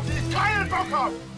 Auf ich keinen Bock hab!